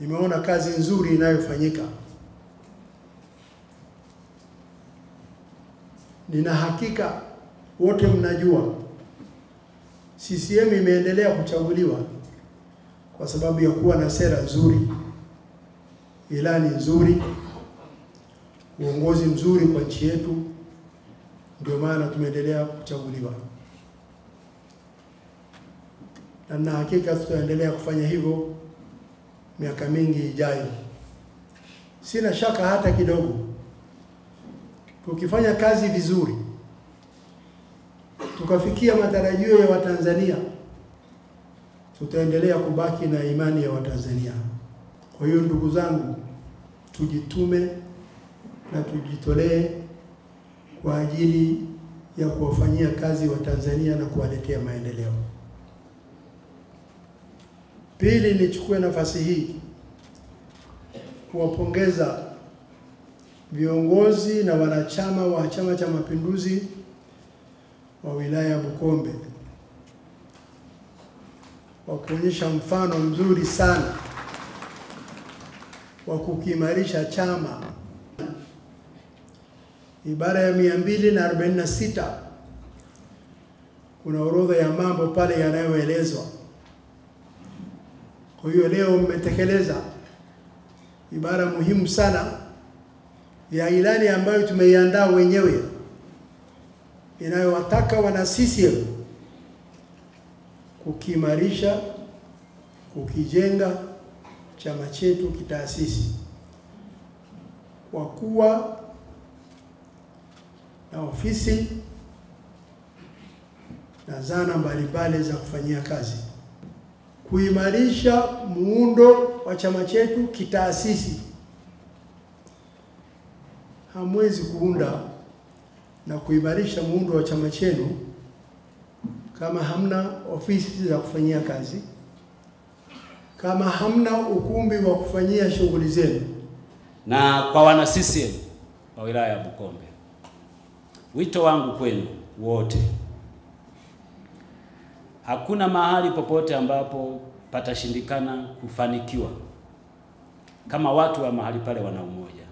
nimeona kazi nzuri inayofanyika. Nina hakika wote mnajua CCM imeendelea kuchaguliwa kwa sababu ya kuwa na sera nzuri, ilani nzuri, uongozi mzuri kwa nchi yetu. Ndio maana tumeendelea kuchaguliwa, na nina hakika tutaendelea kufanya hivyo miaka mingi ijayo. Sina shaka hata kidogo, tukifanya kazi vizuri, tukafikia matarajio ya Watanzania, tutaendelea kubaki na imani ya Watanzania. Kwa hiyo ndugu zangu, tujitume na tujitolee kwa ajili ya kuwafanyia kazi Watanzania na kuwaletea maendeleo. Pili, nichukue nafasi hii kuwapongeza viongozi na wanachama wa Chama cha Mapinduzi wa wilaya ya Bukombe wa kuonyesha mfano mzuri sana wa kukiimarisha chama. Ibara ya mia mbili na arobaini na sita kuna orodha ya mambo pale yanayoelezwa. Kwa hiyo leo mmetekeleza ibara muhimu sana ya ilani ambayo tumeiandaa wenyewe inayowataka wana CCM kukiimarisha, kukijenga chama chetu kitaasisi. Kwa kuwa na ofisi na zana mbalimbali za kufanyia kazi, kuimarisha muundo wa chama chetu kitaasisi. Hamwezi kuunda na kuimarisha muundo wa chama chenu kama hamna ofisi za kufanyia kazi, kama hamna ukumbi wa kufanyia shughuli zenu. Na kwa wana CCM wa wilaya ya Bukombe, wito wangu kwenu wote, hakuna mahali popote ambapo patashindikana kufanikiwa kama watu wa mahali pale wana umoja.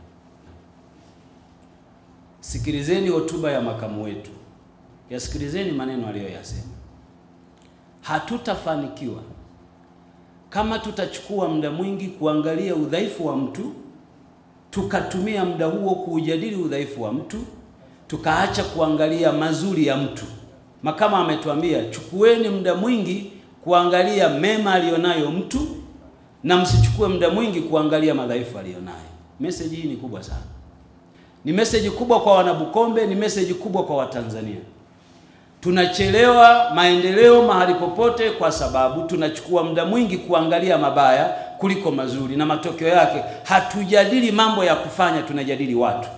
Sikilizeni hotuba ya makamu wetu, yasikilizeni maneno aliyoyasema. Hatutafanikiwa kama tutachukua muda mwingi kuangalia udhaifu wa mtu, tukatumia muda huo kuujadili udhaifu wa mtu, tukaacha kuangalia mazuri ya mtu. Makamu ametuambia chukueni muda mwingi kuangalia mema aliyonayo mtu na msichukue muda mwingi kuangalia madhaifu aliyonayo. Message hii ni kubwa sana, ni message kubwa kwa wanabukombe, ni message kubwa kwa Watanzania. Tunachelewa maendeleo mahali popote kwa sababu tunachukua muda mwingi kuangalia mabaya kuliko mazuri, na matokeo yake hatujadili mambo ya kufanya, tunajadili watu.